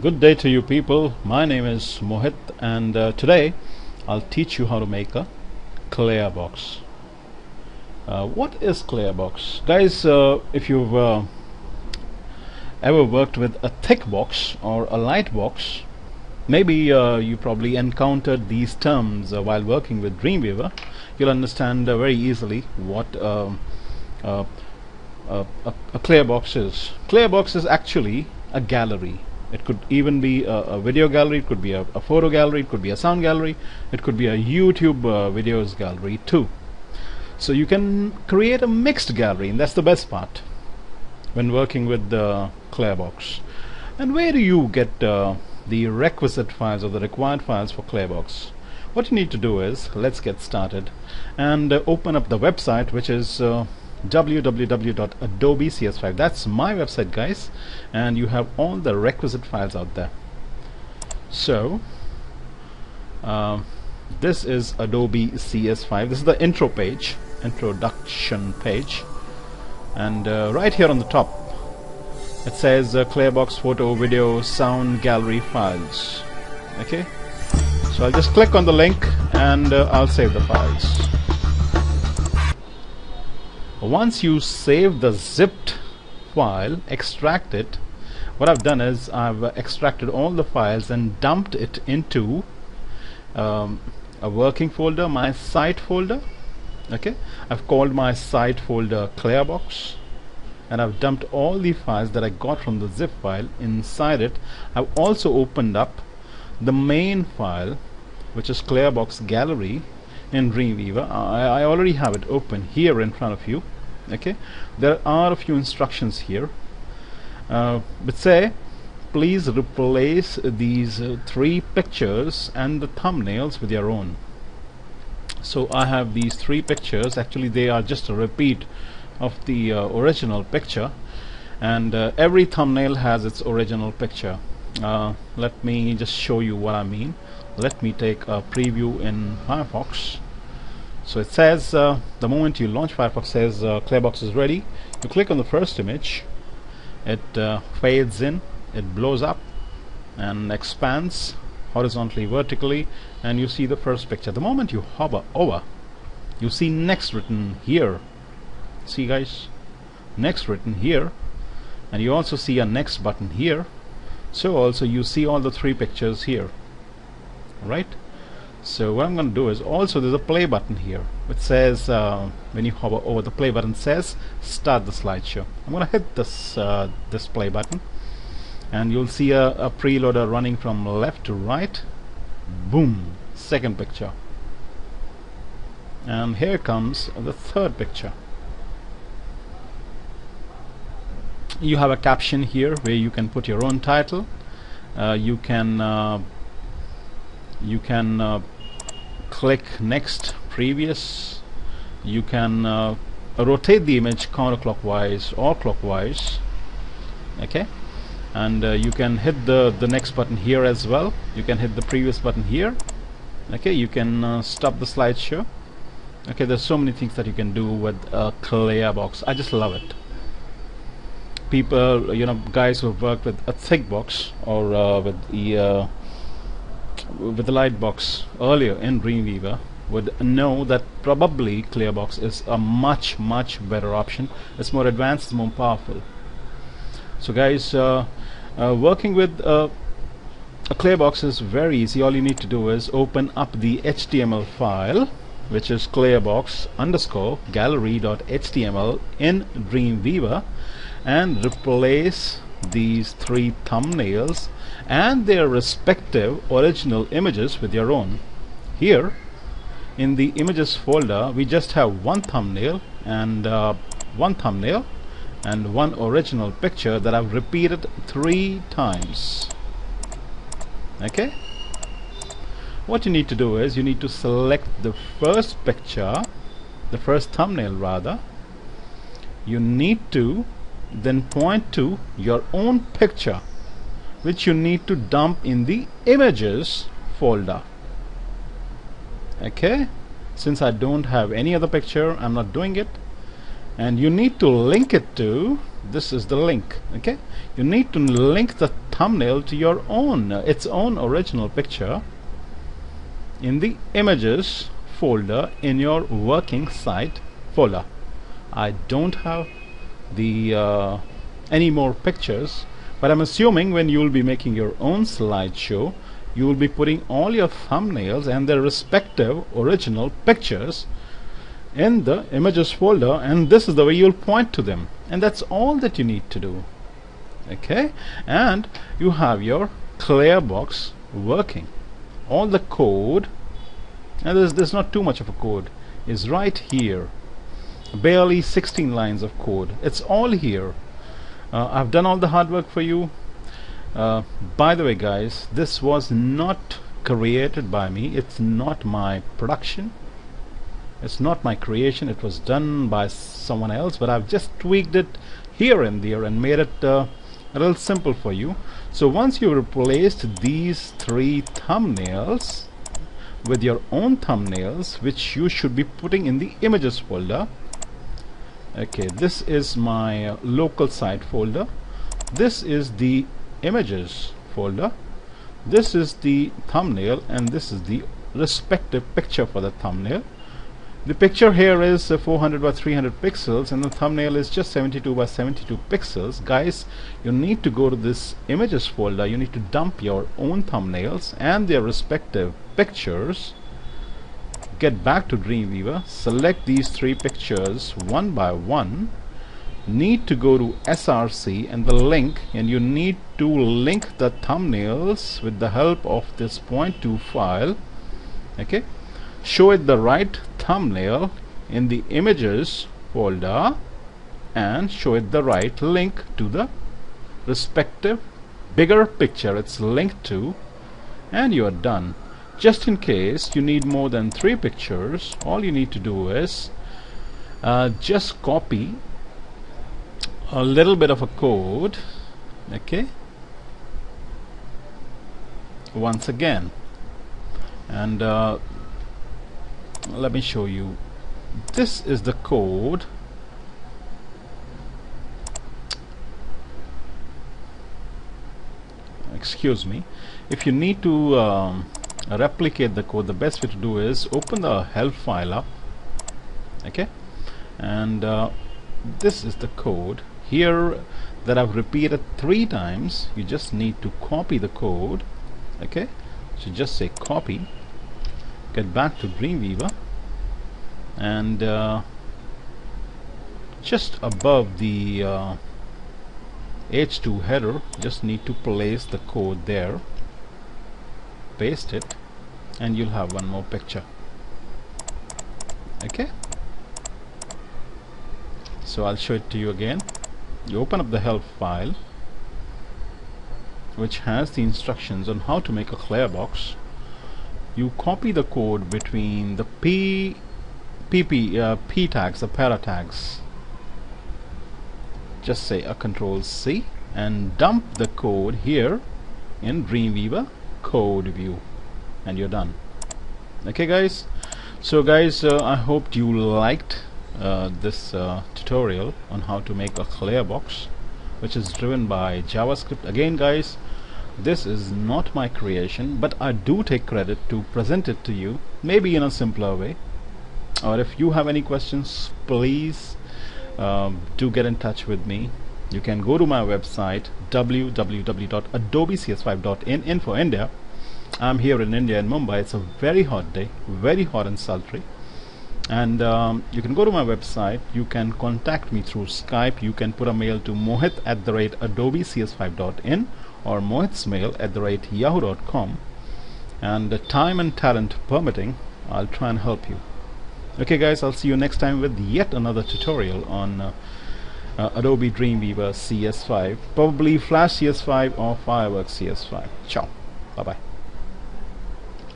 Good day to you people. My name is Mohit and uh, today I'll teach you how to make a clear box. Uh, what is clear box? Guys, uh, if you've uh, ever worked with a thick box or a light box, maybe uh, you probably encountered these terms uh, while working with Dreamweaver. You'll understand very easily what a, a clear box is. Clear box is actually a gallery it could even be a, a video gallery, it could be a, a, photo gallery, it could be a sound gallery, it could be a YouTube uh, videos gallery too. So you can create a mixed gallery and that's the best part when working with the Clearbox. And where do you get uh, the requisite files or the required files for Clearbox? What you need to do is, let's get started and uh, open up the website which is uh, www.adobe cs5 that's my website guys and you have all the requisite files out there. So um, this is Adobe CS5 this is the intro page introduction page. And uh, right here on the top it says uh, Clearbox photo video sound gallery files. Okay? So I'll just click on the link and uh, I'll save the files once you save the zipped file extract it what I've done is I've extracted all the files and dumped it into um, a working folder my site folder okay? I've called my site folder clearbox and I've dumped all the files that I got from the zip file inside it. I've also opened up the main file which is clearbox gallery in Dreamweaver I, I already have it open here in front of you okay? There are a few instructions here. Uh, but say please replace these uh, three pictures and the thumbnails with your own. So I have these three pictures. Actually they are just a repeat of the uh, original picture. And uh, every thumbnail has its original picture. Uh, let me just show you what I mean. Let me take a preview in Firefox so it says uh, the moment you launch Firefox says uh, Clearbox is ready. You click on the first image. It uh, fades in. It blows up and expands horizontally vertically and you see the first picture. The moment you hover over you see next written here. See guys? Next written here. And you also see a next button here. So also you see all the three pictures here. Right so what I'm going to do is also there's a play button here. Which says uh, when you hover over the play button says start the slideshow. I'm going to hit this uh, this play button and you'll see a, a preloader running from left to right. Boom second picture. And here comes the third picture. You have a caption here where you can put your own title. Uh, you can uh, you can uh, click next previous. You can uh, rotate the image counterclockwise or clockwise okay? And uh, you can hit the the next button here as well. You can hit the previous button here okay? You can uh, stop the slideshow. Okay there's so many things that you can do with a clear box. I just love it. People you know guys who've worked with a thick box or uh, with the uh, with the Lightbox earlier in Dreamweaver would know that probably Clearbox is a much much better option. It's more advanced, more powerful. So guys uh, uh, working with uh, a Clearbox is very easy. All you need to do is open up the HTML file which is clearbox underscore gallery.html in Dreamweaver and replace these three thumbnails and their respective original images with your own. Here in the images folder we just have one thumbnail and uh, one thumbnail and one original picture that I've repeated three times. Okay? What you need to do is you need to select the first picture the first thumbnail rather. You need to then point to your own picture which you need to dump in the images folder. Okay? Since I don't have any other picture I'm not doing it. And you need to link it to this is the link okay? You need to link the thumbnail to your own its own original picture in the images folder in your working site folder. I don't have the uh, any more pictures but I'm assuming when you will be making your own slideshow you will be putting all your thumbnails and their respective original pictures in the images folder and this is the way you'll point to them. And that's all that you need to do. Okay? And you have your clear box working. All the code and there's, there's not too much of a code is right here barely 16 lines of code. It's all here. Uh, I've done all the hard work for you. Uh, by the way guys this was not created by me. It's not my production. It's not my creation. It was done by someone else but I've just tweaked it here and there and made it uh, a little simple for you. So once you replaced these three thumbnails with your own thumbnails which you should be putting in the images folder okay this is my local site folder this is the images folder this is the thumbnail and this is the respective picture for the thumbnail the picture here is uh, 400 by 300 pixels and the thumbnail is just 72 by 72 pixels. Guys, you need to go to this images folder. You need to dump your own thumbnails and their respective pictures. Get back to Dreamweaver, select these three pictures one by one. Need to go to SRC and the link and you need to link the thumbnails with the help of this point to file. Okay show it the right thumbnail in the images folder and show it the right link to the respective bigger picture it's linked to and you are done just in case you need more than three pictures all you need to do is uh, just copy a little bit of a code okay? Once again. And uh, let me show you. This is the code excuse me. If you need to um, replicate the code. The best way to do is open the help file up okay? And uh, this is the code. Here that I've repeated three times you just need to copy the code okay? So just say copy get back to Dreamweaver and uh, just above the uh, h2 header just need to place the code there paste it and you'll have one more picture. Okay? So I'll show it to you again. You open up the help file which has the instructions on how to make a clear box. You copy the code between the P PP uh, P tags the para tags. Just say a control C and dump the code here in Dreamweaver code view and you're done. Okay guys? So guys uh, I hope you liked uh, this uh, tutorial on how to make a clear box which is driven by JavaScript. Again guys this is not my creation but I do take credit to present it to you maybe in a simpler way. Or if you have any questions please um, do get in touch with me. You can go to my website www.adobecs5.in in for India I'm here in India in Mumbai. It's a very hot day very hot and sultry. And um, you can go to my website. You can contact me through Skype. You can put a mail to mohit at the rate adobecs5.in or mohit's mail at the rate yahoo.com and uh, time and talent permitting I'll try and help you. Okay guys I'll see you next time with yet another tutorial on uh, uh, Adobe Dreamweaver CS5 probably Flash CS5 or Fireworks CS5 ciao. Bye bye